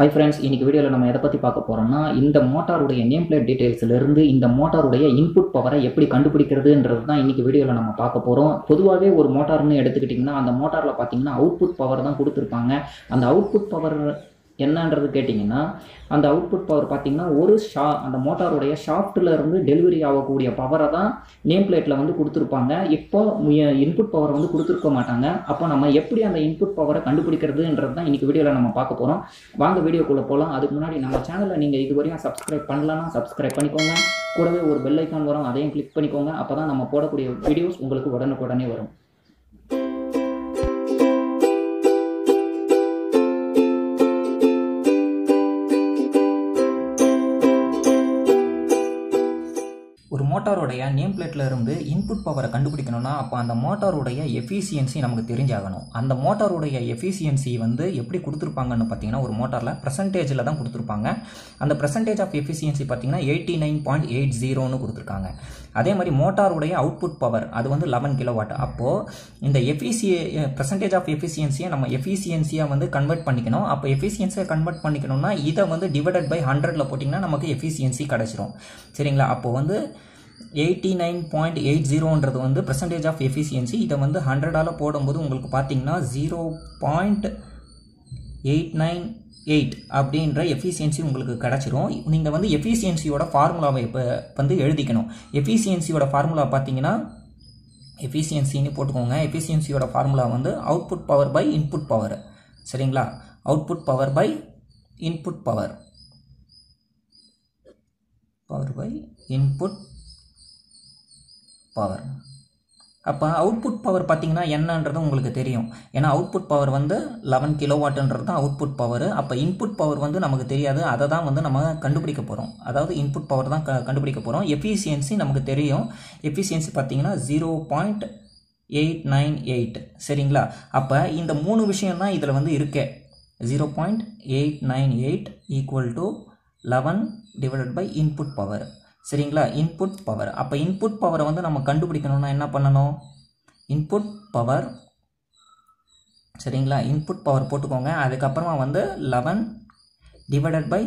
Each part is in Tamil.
ஹை ஃப்ரெண்ட்ஸ் இன்னைக்கு வீடியோவில் நம்ம எதை பற்றி பார்க்க போகிறோம்னா இந்த மோட்டாருடைய நேம் பிளேட் டீட்டெயில்ஸ்லேருந்து இந்த மோட்டாருடைய இன்புட் பவரை எப்படி கண்டுபிடிக்கிறதுன்றது தான் இன்றைக்கி வீடியோவில் நம்ம பார்க்க போகிறோம் பொதுவாகவே ஒரு மோட்டார்னு எடுத்துக்கிட்டிங்கன்னா அந்த மோட்டாரில் பார்த்தீங்கன்னா அவுட்புட் பவர் தான் கொடுத்துருப்பாங்க. அந்த அவுட்புட் பவர் என்னன்றது கேட்டிங்கன்னா அந்த அவுட்புட் பவர் பார்த்தீங்கன்னா ஒரு ஷா அந்த மோட்டாருடைய ஷாஃப்ட்டில் இருந்து டெலிவரி ஆகக்கூடிய பவரை தான் நேம் பிளேட்டில் வந்து கொடுத்துருப்பாங்க. இப்போ இன்புட் பவர் வந்து கொடுத்துருக்க மாட்டாங்க. அப்போ நம்ம எப்படி அந்த இன்புட் பவரை கண்டுபிடிக்கிறதுன்றது தான் இன்றைக்கி வீடியோவில் நம்ம பார்க்க போகிறோம் வாங்க வீடியோக்குள்ளே போகலாம் அதுக்கு முன்னாடி நம்ம சேனலை நீங்கள் இது வரையும் சப்ஸ்கிரைப் பண்ணலன்னா சப்ஸ்கிரைப் பண்ணிக்கோங்க. கூடவே ஒரு பெல் ஐக்கான் வரும் அதையும் கிளிக் பண்ணிக்கோங்க. அப்போ தான் நம்ம போடக்கூடிய வீடியோஸ் உங்களுக்கு உடனுக்குடனே வரும். ஒரு மோட்டாருடைய நேம் பிளேட்டில் இருந்து இன்புட் பவரை கண்டுபிடிக்கணும்னா அப்போ அந்த மோட்டாருடைய எஃபிஷியன்சி நமக்கு தெரிஞ்சாகணும். அந்த மோட்டாருடைய எஃபிஷியன்சி வந்து எப்படி கொடுத்துருப்பாங்கன்னு பார்த்தீங்கன்னா ஒரு மோட்டாரில் பர்சன்டேஜில் தான் கொடுத்துருப்பாங்க. அந்த பர்சன்டேஜ் ஆஃப் எஃபிஷியன்சி பார்த்தீங்கன்னா எயிட்டி நைன் பாயிண்ட் எயிட் ஜீரோன்னு கொடுத்துருக்காங்க. அதே மாதிரி மோட்டாருடைய அவுட்புட் பவர் அது வந்து லெவன் கிலோ வாட் அப்போது இந்த எஃபிசி பர்சன்டேஜ் ஆஃப் எஃபிஷியன்சியை நம்ம எஃபிஷியன்சியாக வந்து கன்வெர்ட் பண்ணிக்கணும். அப்போ எஃபிஷியன்சியை கன்வெர்ட் பண்ணிக்கணும்னா இதை வந்து டிவைடட் பை ஹண்ட்ரட்ல போட்டிங்கன்னா நமக்கு எஃபிஷியன்சி கிடச்சிரும். சரிங்களா? அப்போ வந்து எயிட்டி நைன் பாயிண்ட் எயிட் ஜீரோன்றது வந்து பர்சன்டேஜ் ஆஃப் எஃபிஷியன்சி இதை வந்து ஹண்ட்ரடால் போடும்போது உங்களுக்கு பார்த்தீங்கன்னா zero point eight nine eight அப்படின்ற எஃபிஷியன்சி உங்களுக்கு கிடச்சிரும். நீங்கள் வந்து எஃபிஷியன்சியோட ஃபார்முலாவை இப்போ வந்து எழுதிக்கணும். எஃபிஷியன்சியோட ஃபார்முலா பார்த்தீங்கன்னா எஃபிஷியன்சின்னு போட்டுக்கோங்க. எஃபிஷியன்சியோட ஃபார்முலா வந்து output power by input power சரிங்களா? Output power by input power power by input power அப்போ அவுட்புட் பவர் பார்த்தீங்கன்னா என்னன்றது உங்களுக்கு தெரியும். ஏன்னா அவுட்புட் பவர் வந்து லெவன் கிலோவாட்டுன்றது தான் அவுட்புட் பவர் அப்போ இன்புட் பவர் வந்து நமக்கு தெரியாது. அதை தான் வந்து நம்ம கண்டுபிடிக்க போகிறோம் அதாவது இன்புட் பவர் தான் க கண்டுபிடிக்க போகிறோம் எஃபிஷியன்சி நமக்கு தெரியும். எஃபிஷியன்சி பார்த்தீங்கன்னா zero point eight nine eight சரிங்களா? அப்போ இந்த மூணு விஷயம் தான் இதில் வந்து இருக்கே. Zero point eight nine eight equal to eleven divided by input power சரிங்களா? இன்புட் பவர் அப்போ இன்புட் பவரை வந்து நம்ம கண்டுபிடிக்கணும்னா என்ன பண்ணணும்? இன்புட் பவர் சரிங்களா? இன்புட் பவர் போட்டுக்கோங்க. அதுக்கப்புறமா வந்து eleven divided by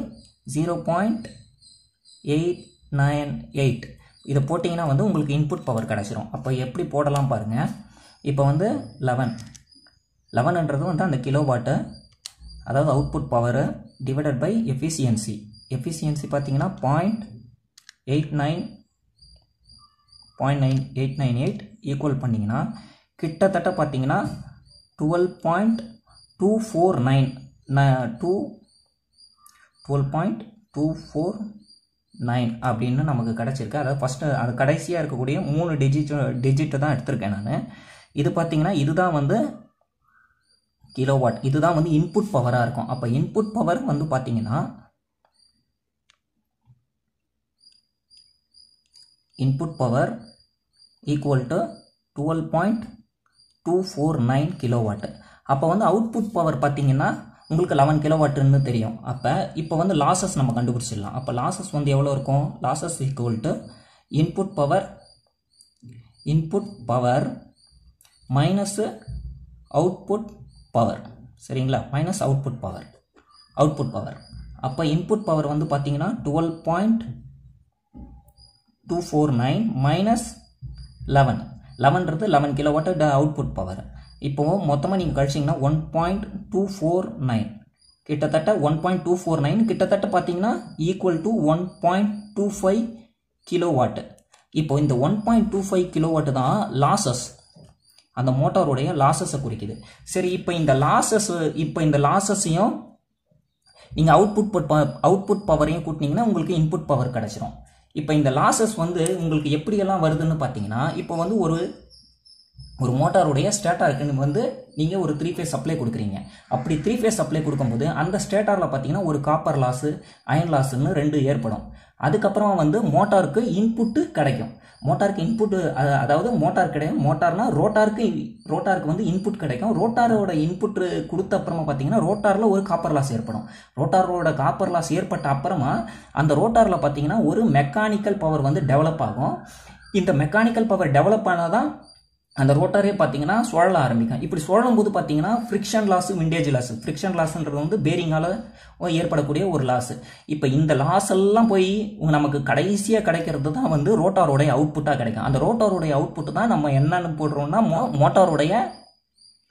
zero point eight nine eight இதை போட்டிங்கன்னா வந்து உங்களுக்கு இன்புட் பவர் கிடச்சிரும். அப்போ எப்படி போடலாம் பாருங்கள் இப்போ வந்து லெவன் லெவனுன்றது வந்து அந்த கிலோ வாட்டு அதாவது output power divided by efficiency efficiency பார்த்தீங்கன்னா point eight nine point nine eight nine eight equal பண்ணிங்கன்னா கிட்டத்தட்ட பார்த்தீங்கன்னா twelve point two four nine two twelve point two four nine அப்படின்னு நமக்கு கிடச்சிருக்கு. அதாவது ஃபஸ்ட்டு அது கடைசியாக இருக்கக்கூடிய மூணு டிஜிட் டிஜிட்டு தான் எடுத்திருக்கேன் நான். இது பார்த்திங்கன்னா இதுதான் வந்து கிலோவாட் இதுதான் வந்து இன்புட் பவராக இருக்கும். அப்போ இன்புட் பவர் வந்து பார்த்திங்கன்னா input power equal to twelve point two four nine kilowatt அப்போ வந்து அவுட்புட் பவர் பார்த்தீங்கன்னா உங்களுக்கு லெவன் கிலோ கிலோவாட்டுன்னு தெரியும். அப்போ இப்போ வந்து லாசஸ் நம்ம கண்டுபிடிச்சிடலாம். அப்போ லாசஸ் வந்து எவ்வளோ இருக்கும்? Losses equal to input power input power minus output power சரிங்களா? Minus output power output power அப்போ இன்புட் பவர் வந்து பார்த்தீங்கன்னா twelve point two four nine minus eleven லெவன்றது eleven kilowatt output power இப்போது மொத்தமாக நீங்கள் கழிச்சிங்கன்னா one point two four nine கிட்டத்தட்ட one point two four nine கிட்டத்தட்ட பார்த்தீங்கன்னா equal to one point two five kilo watt இப்போ இந்த one point two five kilo watt தான் லாசஸ் அந்த மோட்டாருடைய லாசஸை குறிக்குது. சரி இப்போ இந்த லாசஸ் இப்போ இந்த லாசஸையும் நீங்கள் அவுட்புட் அவுட்புட் பவரையும் கூட்டினீங்கன்னா உங்களுக்கு இன்புட் பவர் கிடச்சிரும். இப்போ இந்த லாசஸ் வந்து உங்களுக்கு எப்படியெல்லாம் வருதுன்னு பார்த்தீங்கன்னா இப்போ வந்து ஒரு ஒரு மோட்டாருடைய ஸ்டேட்டாருக்கு வந்து நீங்கள் ஒரு த்ரீ ஃபேஸ் சப்ளை கொடுக்குறீங்க. அப்படி த்ரீ ஃபேஸ் சப்ளை கொடுக்கும்போது அந்த ஸ்டேட்டாரில் பார்த்தீங்கன்னா ஒரு காப்பர் லாஸு அயன் லாஸுன்னு ரெண்டு ஏற்படும். அதுக்கப்புறமா வந்து மோட்டாருக்கு இன்புட்டு கிடைக்கும். மோட்டாருக்கு இன்புட்டு அதாவது மோட்டார் கிடையாது மோட்டார்னா ரோட்டாருக்கு ரோட்டாருக்கு வந்து இன்புட் கிடைக்கும். ரோட்டாரோட இன்புட் கொடுத்த அப்புறமா பார்த்தீங்கன்னா ரோட்டாரில் ஒரு காப்பர் லாஸ் ஏற்படும். ரோட்டாரோட காப்பர் லாஸ் ஏற்பட்ட அப்புறமா அந்த ரோட்டாரில் பார்த்தீங்கன்னா ஒரு மெக்கானிக்கல் பவர் வந்து டெவலப் ஆகும். இந்த மெக்கானிக்கல் பவர் டெவலப் ஆனால் தான் அந்த ரோட்டரே பார்த்தீங்கன்னா சுழல ஆரம்பிக்கும். இப்படி சுழலும் போது பார்த்தீங்கன்னா friction loss windage loss friction லாஸ்ன்றது வந்து பேரிங்கால் ஏற்படக்கூடிய ஒரு லாஸ் இப்போ இந்த லாஸ் எல்லாம் போய் நமக்கு கடைசியாக கிடைக்கிறது தான் வந்து ரோட்டாரோடைய அவுட்புட்டாக கிடைக்கும். அந்த ரோட்டாரோடைய அவுட்புட் தான் நம்ம என்னென்னு போடுறோம்னா மோ மோட்டாருடைய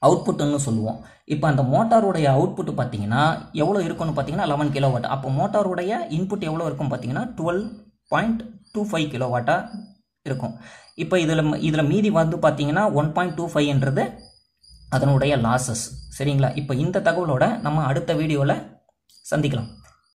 அவுட்புட்டுன்னு சொல்லுவோம். இப்போ அந்த மோட்டாருடைய அவுட்புட் பார்த்தீங்கன்னா எவ்வளோ இருக்குன்னு பார்த்தீங்கன்னா லெவன் கிலோ வாட் அப்போ மோட்டாருடைய இன்புட் எவ்வளோ இருக்கும் பார்த்தீங்கன்னா twelve point two five kilo வாட்டாக இருக்கும். இப்போ இதில் இதில் மீதி வந்து பார்த்தீங்கன்னா ஒன் பாயிண்ட் டூ ஃபைவ்ன்றது அதனுடைய லாசஸ் சரிங்களா? இப்போ இந்த தகவலோட நம்ம அடுத்த வீடியோவில் சந்திக்கலாம்.